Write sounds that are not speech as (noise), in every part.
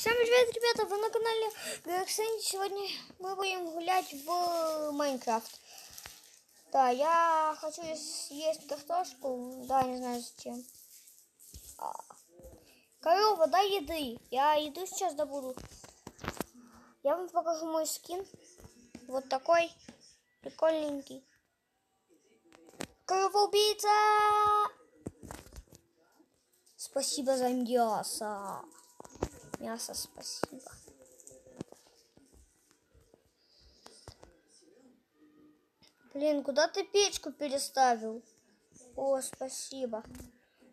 Всем привет, ребята! Вы на канале Гэрксен. Сегодня мы будем гулять в Майнкрафт. Да, я хочу съесть картошку. Да, не знаю зачем. А. Корова, дай еды. Я еду сейчас добуду. Я вам покажу мой скин. Вот такой прикольненький. Корова-убийца! Спасибо за мясо. Мясо, спасибо. Блин, куда ты печку переставил? О, спасибо.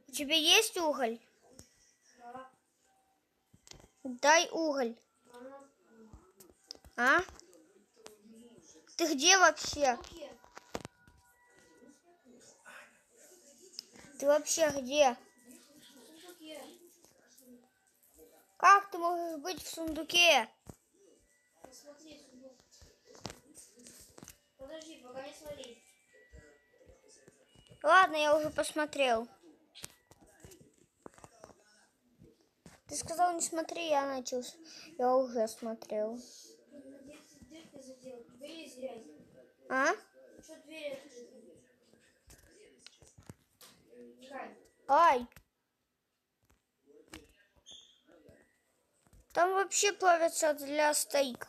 У тебя есть уголь? Дай уголь. А? Ты где вообще? Ты вообще где? Как ты можешь быть в сундуке? Подожди, пока не смотри. Ладно, я уже посмотрел. Ты сказал не смотри, я начал. Я уже смотрел. Где ты дыркой задел? У тебя есть грязь. А? Что дверь открыта? Чекай. Ай! Там вообще плавится для стейка.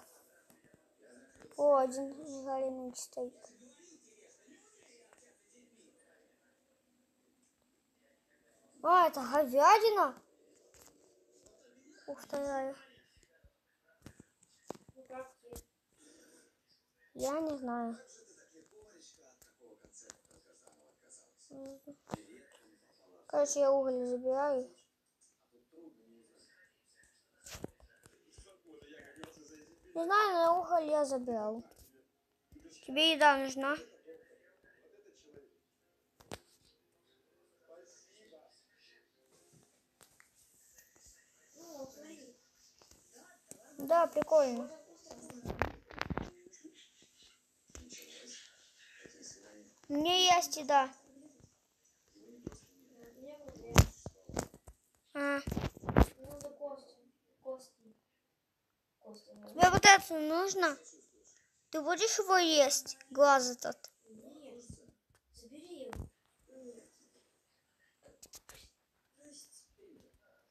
О, один жареный стейк. А, это говядина? Ух ты, я не знаю. Короче, я уголь забираю. Не знаю, но уголь я забирал. Тебе еда нужна? Ну. Да, прикольно. Мне есть еда. А, Мне надо кости. Кости. Кости надо. Тебе вот это нужно? Ты будешь его есть? Глаз этот.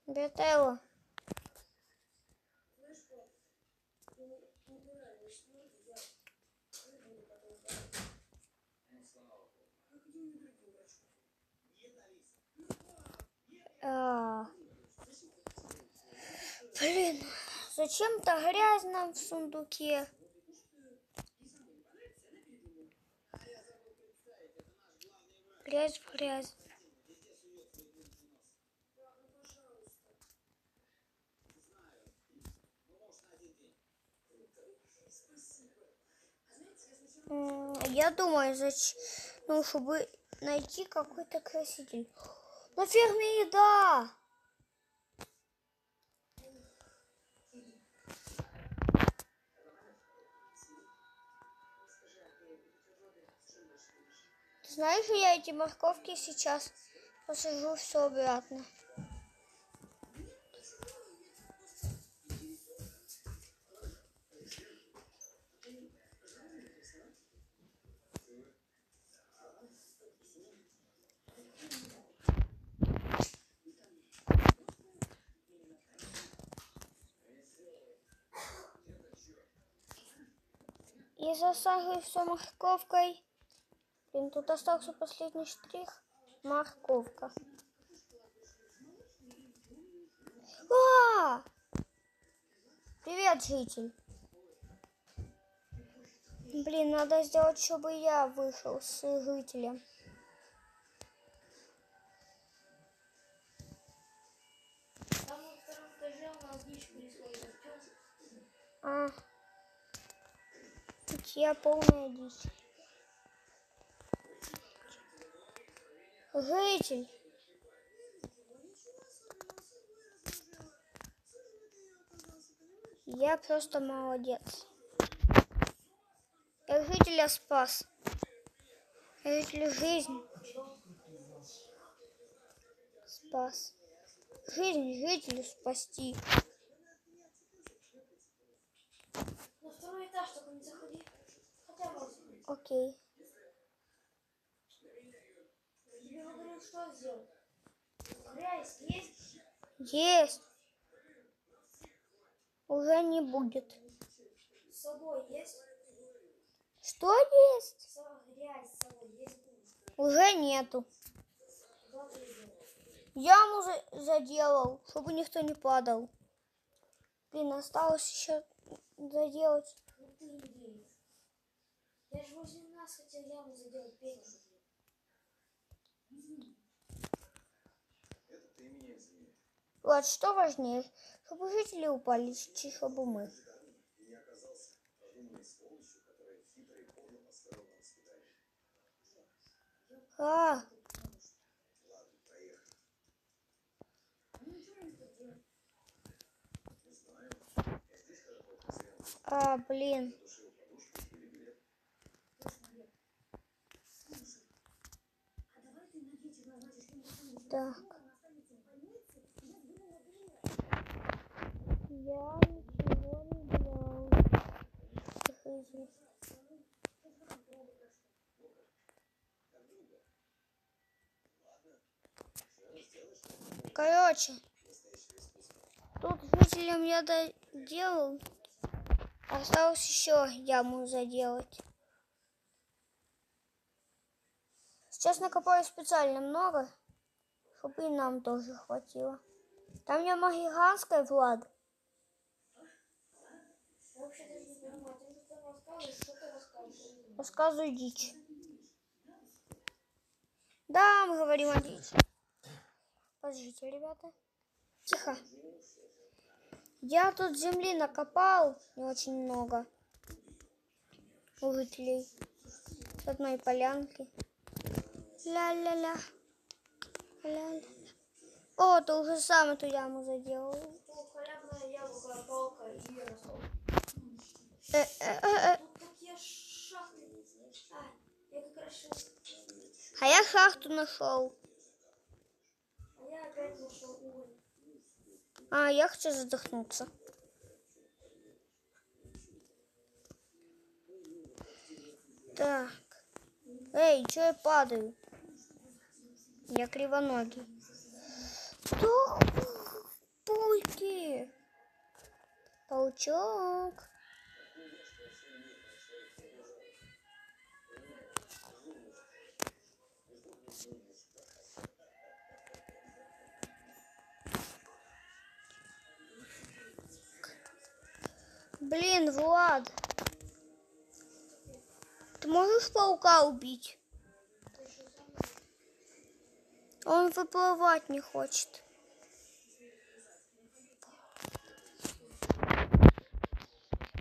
Бетелло. А. Блин, зачем-то грязно в сундуке. Грязь в грязь. Я думаю, зачем, ну, чтобы найти какой-то краситель. На ферме еда! Знаешь, я эти морковки сейчас посажу все обратно. И засаживаю все морковкой. Блин, тут остался последний штрих. Морковка. А! Привет, житель. Блин, надо сделать, чтобы я вышел с жителем. А. Тут я полная дичь. Житель, Я просто молодец. Я жителя спас. Я жителю жизнь. Спас. Жизнь жителю спасти. На второй этаж только не заходи. Хотя бы. Окей. Что сделать. Грязь есть? Есть. Уже не будет. С собой есть? Что есть? Грязь с собой есть? Уже нету. Яму за- заделал, чтобы никто не падал. Блин, осталось еще заделать. Я же возле нас хотел яму заделать печь. Вот что важнее, чтобы жители упали, чи чтобы мы. А, а, блин. Так. Я ничего не. Жизнь. Короче, тут жителям я доделал. Осталось еще яму заделать. Сейчас накопаю специально много, чтобы и нам тоже хватило. Там яма гигантская, Влад. Рассказывай дичь. Да, мы говорим о дичи. Подождите, ребята. Тихо. Я тут земли накопал не очень много. У жителей. С одной полянки. Ля-ля-ля. О, ты уже сам эту яму заделал. Э-э-э-э. Тут такие шахты. А, я шахту нашел. А я хочу задохнуться. Так. Эй, чё я падаю? Я кривоногий. Что? Пульки. Паучок. Блин, Влад. Ты можешь паука убить? Он выплывать не хочет.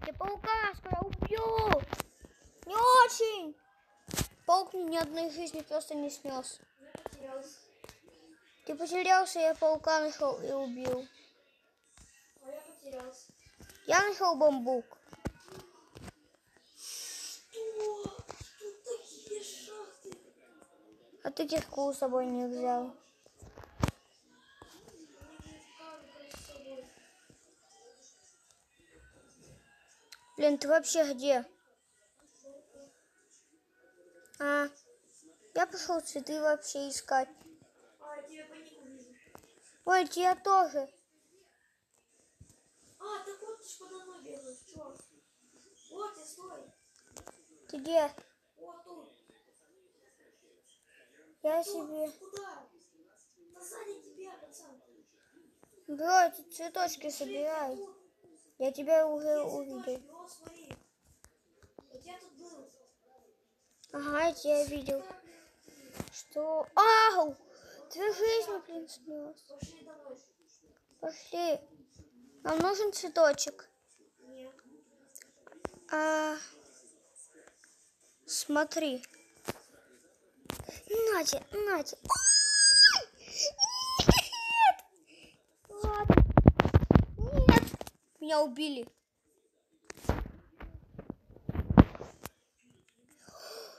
Ты паука скоро убью. Не очень. Паук мне ни одной жизни просто не снес. Я. Ты потерялся, я паука нашел и убил. Я. Я нашел бамбук. Что? А ты кирку с собой не взял. Блин, ты вообще где? А, я пошел цветы вообще искать. Я тебя. Ой, я тоже. А, так вот ты ж подо мной бегаешь, чё? Вот ты, стой. Ты где? Вот тут. Я себе. Бро, тут цветочки собирай. Я тебя уже увидел. Ага, я тебя видел. Что? Ау! Две жизни, блин, снес. Пошли. Нам нужен цветочек. А, смотри. Нате, нате. Нет! Ладно. Нет! Меня убили.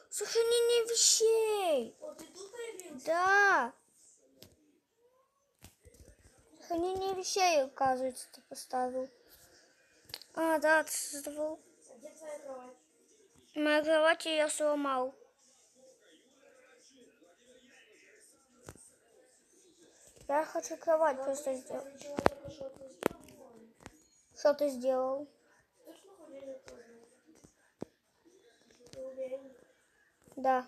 Сохранение вещей. О, ты тут появился? Да. Сохранение вещей, оказывается, ты поставил. А, да, ты создавал. А где твоя кровать? Моя кровать я сломал. Я хочу кровать просто сделать. Что ты сделал? Да.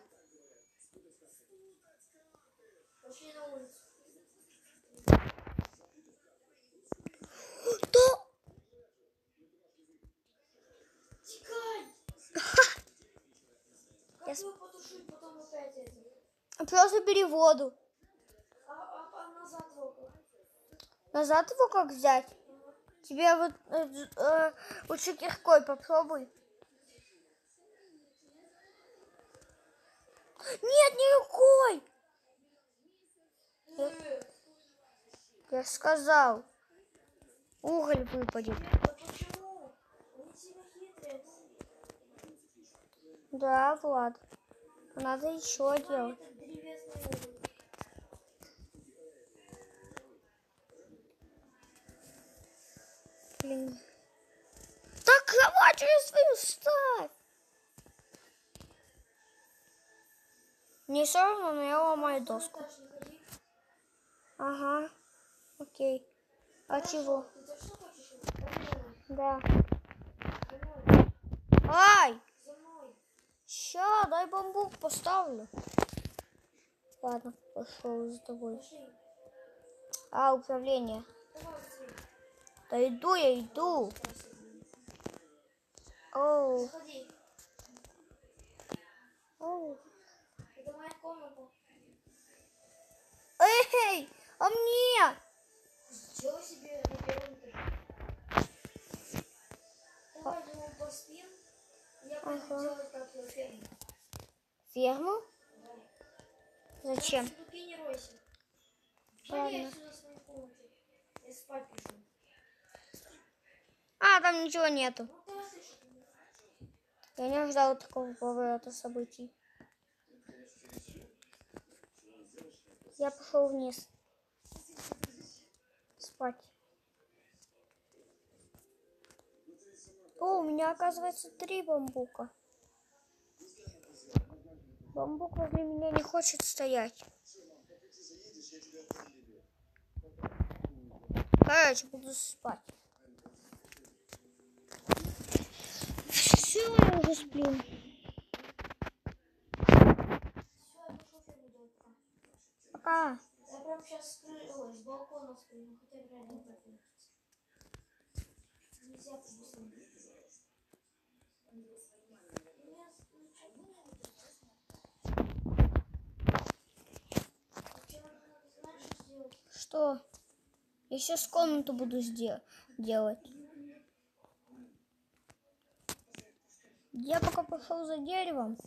Как Я? Просто бери воду. А, а, а назад его как? Назад его как взять? Тебе вот э, э, лучше киркой попробуй. Нет, не рукой. Я ж сказал. Уголь выпадет. Да, Влад. Надо еще делать. Это древесный уголь. Блин. Так кровать уже свою ставь. Мне все равно, но я ломаю доску. Ага. Окей. А чего? Да. Ай! Ща, дай бамбук поставлю. Ладно, пошел за тобой. А, управление. Да иду я, иду. Оу, оу. Это моя комната. Эй, а мне? Сделай себе на первом этаже. Давай думаю, поспим. Я пойду Ага. делать я ферму. Ферму? Зачем? В сундуке не ройся. Ладно. Сюда в. Я спать пишу. А, там ничего нету. Ну? Я не ожидал такого поворота событий. Я пошел вниз. Спать. О, у меня оказывается три бамбука. Бамбук возле меня не хочет стоять. Короче, буду спать. Все, я уже сплю. Все, я пошел ферму делать. пока. Пока. Я прям сейчас с, кры- ой, с балкона спрыгну, хотя вряд ли так. Нельзя что? Я сейчас комнату буду сде- делать. Я пока пошел за деревом.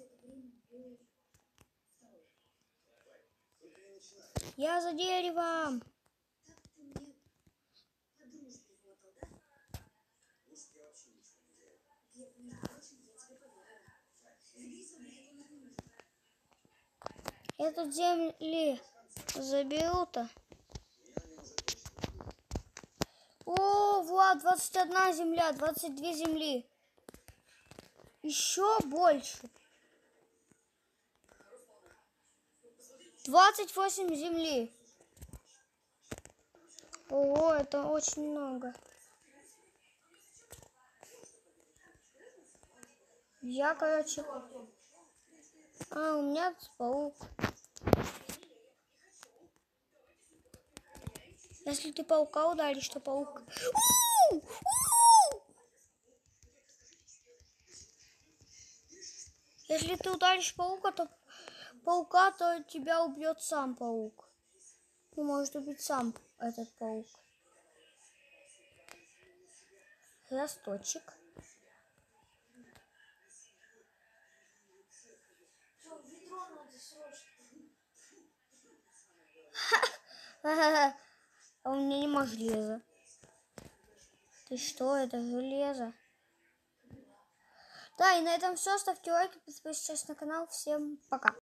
Я за деревом. Я земли заберу-то. О, Влад, 21 земля, 22 земли. Еще больше. 28 земли. Ого, это очень много. Я, короче... А, у меня паук. Если ты паука ударишь, то паук... Если ты ударишь паука, то паука, то тебя убьет сам паук. Ну, может убить сам этот паук. Росточек. (laughs) А у меня нема железа. Ты что, это железо? Да, и на этом все. Ставьте лайки, подписывайтесь на канал. Всем пока.